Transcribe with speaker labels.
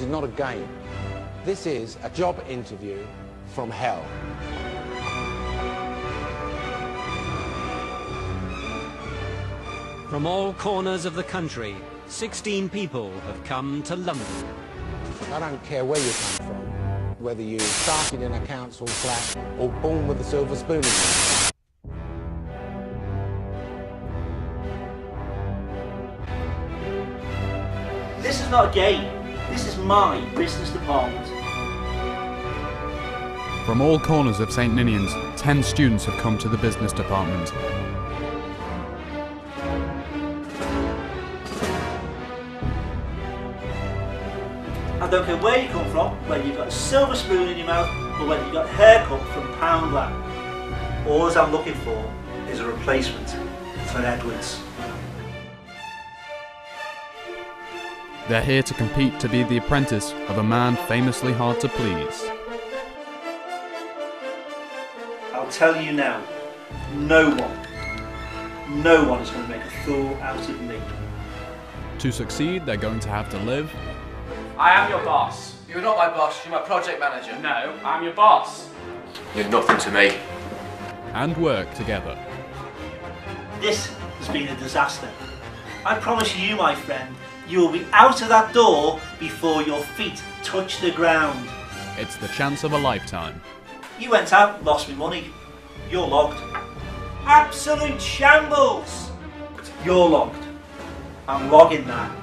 Speaker 1: This is not a game. This is a job interview from hell.
Speaker 2: From all corners of the country, 16 people have come to London.
Speaker 1: I don't care where you come from, whether you started in a council flat or born with a silver spoon in your mouth.
Speaker 3: This is not a game. This is my business department.
Speaker 4: From all corners of St Ninians, 10 students have come to the business department.
Speaker 3: I don't care where you come from, whether you've got a silver spoon in your mouth or whether you've got a haircut from Poundland. All I'm looking for is a replacement for Edwards.
Speaker 4: They're here to compete to be the apprentice of a man famously hard to please.
Speaker 3: I'll tell you now, no one, no one is going to make a fool out of me.
Speaker 4: To succeed, they're going to have to live,
Speaker 5: I am your boss.
Speaker 6: You're not my boss, you're my project manager.
Speaker 5: No, I'm your boss.
Speaker 6: You're nothing to me.
Speaker 4: and work together.
Speaker 3: This has been a disaster. I promise you, my friend, you will be out of that door before your feet touch the ground.
Speaker 4: It's the chance of a lifetime.
Speaker 3: You went out, lost me money. You're logged. Absolute shambles. You're logged. I'm logging that.